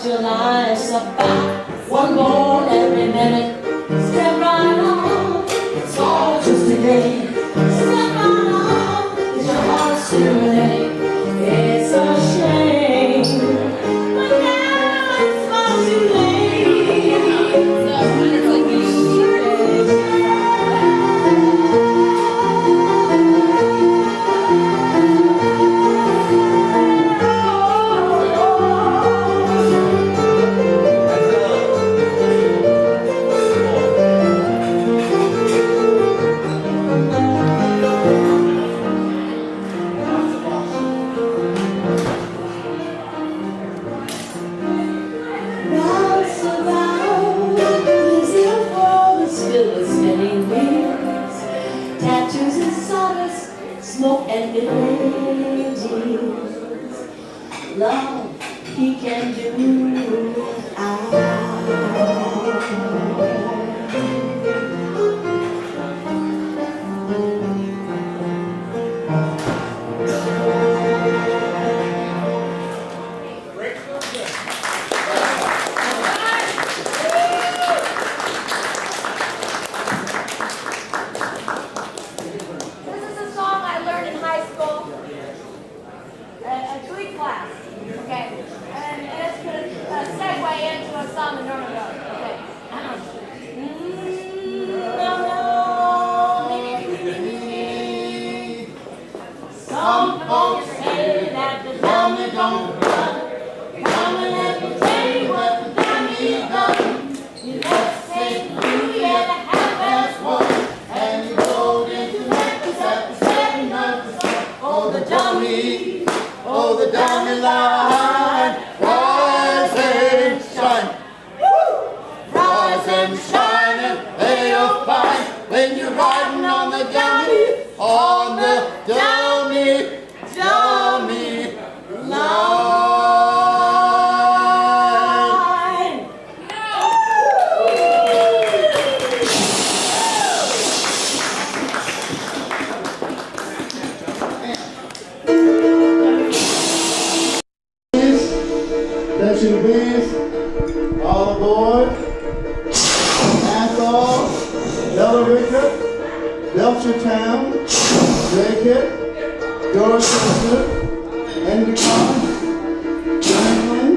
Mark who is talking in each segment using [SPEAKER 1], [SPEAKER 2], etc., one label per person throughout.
[SPEAKER 1] what your life's about. One more every minute. Step right on. It's all just a day. Step right on. Is your heart still ready? smoke and believe love he can do 하는 혈액
[SPEAKER 2] Section Bs, all aboard. Nassau, Billerica, Belchertown, Dracut, Dorchester, Endicott, Franklin,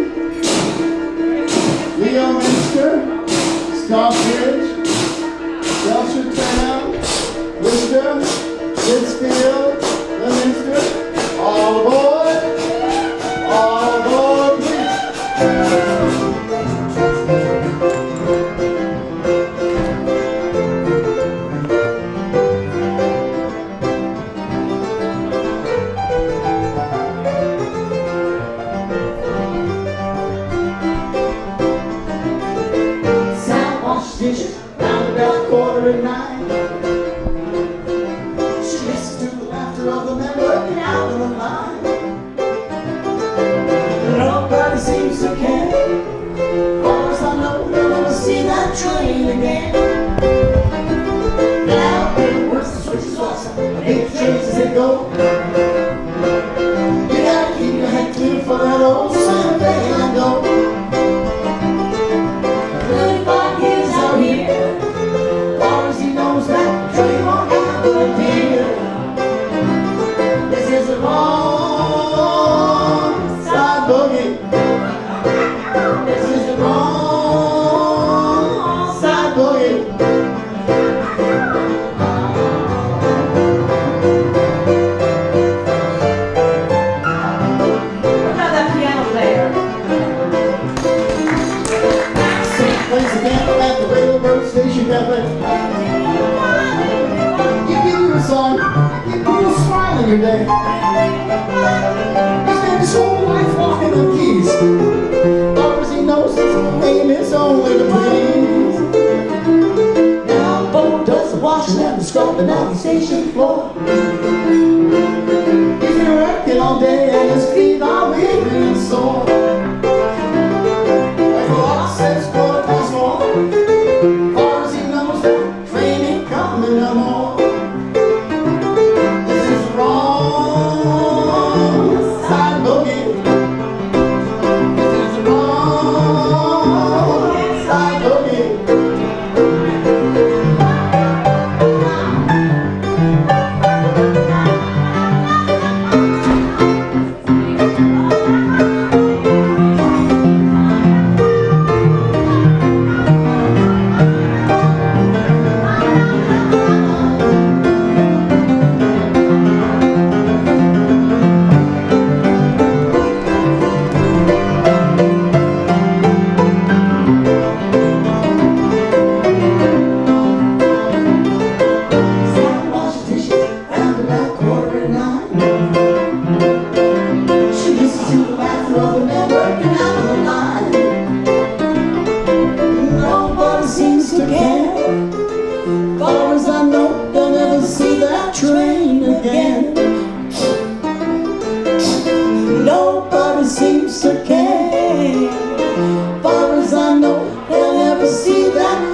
[SPEAKER 2] Leominster, Stockbridge, Belchertown, Worcester, Pittsfield,
[SPEAKER 1] about quarter at nine. She listened to the laughter of the men working out in the line. Nobody seems to care. Far as I know, we'll never see that train again.
[SPEAKER 2] conversation.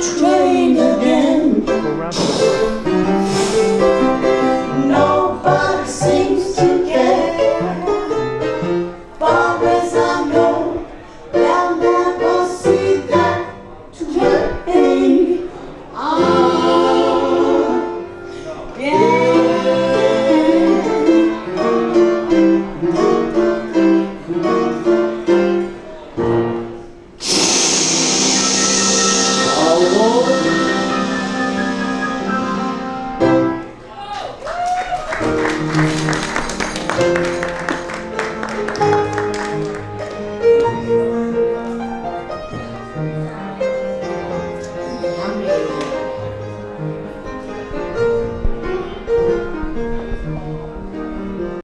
[SPEAKER 2] 추.